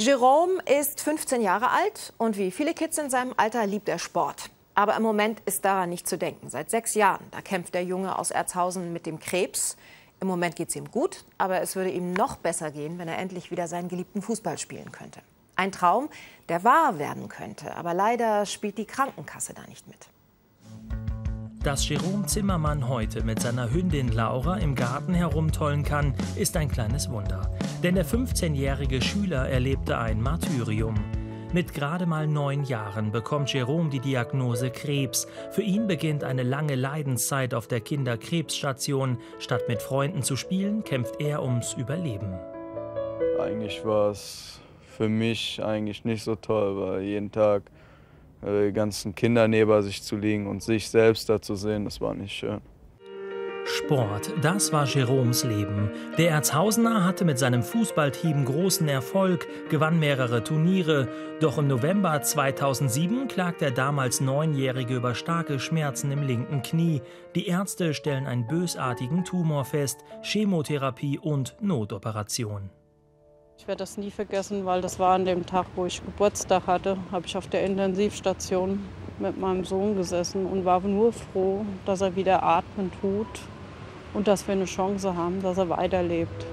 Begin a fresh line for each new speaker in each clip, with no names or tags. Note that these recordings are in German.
Jerome ist 15 Jahre alt und wie viele Kids in seinem Alter liebt er Sport. Aber im Moment ist daran nicht zu denken. Seit sechs Jahren, da kämpft der Junge aus Erzhausen mit dem Krebs. Im Moment geht es ihm gut, aber es würde ihm noch besser gehen, wenn er endlich wieder seinen geliebten Fußball spielen könnte. Ein Traum, der wahr werden könnte, aber leider spielt die Krankenkasse da nicht mit.
Dass Jerome Zimmermann heute mit seiner Hündin Laura im Garten herumtollen kann, ist ein kleines Wunder. Denn der 15-jährige Schüler erlebte ein Martyrium. Mit gerade mal neun Jahren bekommt Jerome die Diagnose Krebs. Für ihn beginnt eine lange Leidenszeit auf der Kinderkrebsstation. Statt mit Freunden zu spielen, kämpft er ums Überleben.
Eigentlich war es für mich eigentlich nicht so toll, weil jeden Tag äh, die ganzen Kinder neben sich zu liegen und sich selbst da zu sehen, das war nicht schön.
Sport, das war Jeroms Leben. Der Erzhausener hatte mit seinem Fußballteam großen Erfolg, gewann mehrere Turniere. Doch im November 2007 klagt der damals Neunjährige über starke Schmerzen im linken Knie. Die Ärzte stellen einen bösartigen Tumor fest, Chemotherapie und Notoperation.
Ich werde das nie vergessen, weil das war an dem Tag, wo ich Geburtstag hatte, habe ich auf der Intensivstation mit meinem Sohn gesessen und war nur froh, dass er wieder atmen tut und dass wir eine Chance haben, dass er weiterlebt.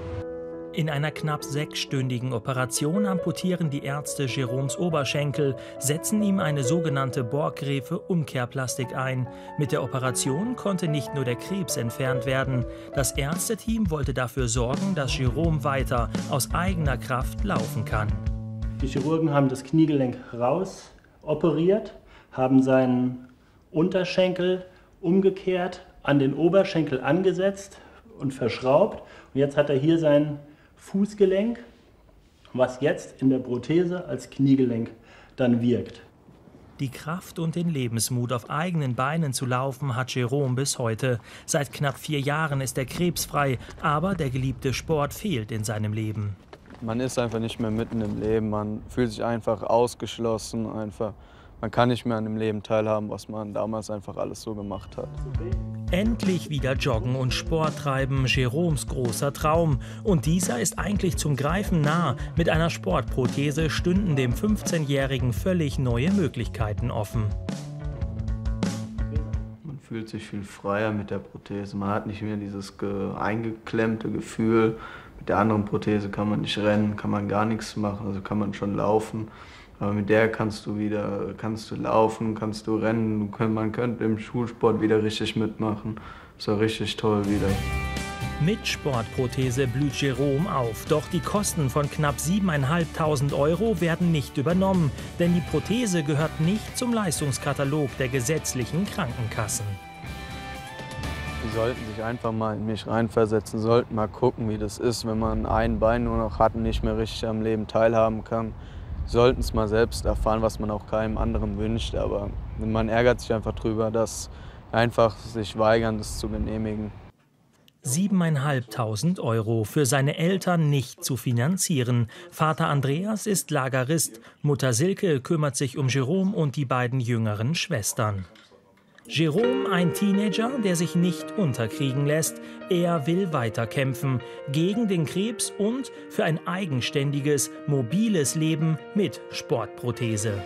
In einer knapp sechsstündigen Operation amputieren die Ärzte Jeroms Oberschenkel, setzen ihm eine sogenannte Borgräfe Umkehrplastik ein. Mit der Operation konnte nicht nur der Krebs entfernt werden. Das Ärzteteam wollte dafür sorgen, dass Jerome weiter aus eigener Kraft laufen kann.
Die Chirurgen haben das Kniegelenk raus operiert, haben seinen Unterschenkel umgekehrt an den Oberschenkel angesetzt und verschraubt. Und jetzt hat er hier sein Fußgelenk, was jetzt in der Prothese als Kniegelenk dann wirkt.
Die Kraft und den Lebensmut, auf eigenen Beinen zu laufen, hat Jerome bis heute. Seit knapp vier Jahren ist er krebsfrei, aber der geliebte Sport fehlt in seinem Leben.
Man ist einfach nicht mehr mitten im Leben, man fühlt sich einfach ausgeschlossen, einfach man kann nicht mehr an dem Leben teilhaben, was man damals einfach alles so gemacht hat.
Endlich wieder joggen und Sport treiben, Jeroms großer Traum. Und dieser ist eigentlich zum Greifen nah. Mit einer Sportprothese stünden dem 15-Jährigen völlig neue Möglichkeiten offen.
Fühlt sich viel freier mit der Prothese. Man hat nicht mehr dieses eingeklemmte Gefühl. Mit der anderen Prothese kann man nicht rennen, kann man gar nichts machen, also kann man schon laufen. Aber mit der kannst du wieder, kannst du laufen, kannst du rennen, man könnte im Schulsport wieder richtig mitmachen. Das war richtig toll wieder.
Mit Sportprothese blüht Jerome auf, doch die Kosten von knapp 7.500 Euro werden nicht übernommen, denn die Prothese gehört nicht zum Leistungskatalog der gesetzlichen Krankenkassen.
Die sollten sich einfach mal in mich reinversetzen, sollten mal gucken, wie das ist, wenn man ein Bein nur noch hat und nicht mehr richtig am Leben teilhaben kann sollten es mal selbst erfahren, was man auch keinem anderen wünscht. Aber man ärgert sich einfach drüber, dass einfach sich weigern, das zu genehmigen.
7.500 Euro für seine Eltern nicht zu finanzieren. Vater Andreas ist Lagerist, Mutter Silke kümmert sich um Jerome und die beiden jüngeren Schwestern. Jerome, ein Teenager, der sich nicht unterkriegen lässt. Er will weiterkämpfen gegen den Krebs und für ein eigenständiges, mobiles Leben mit Sportprothese.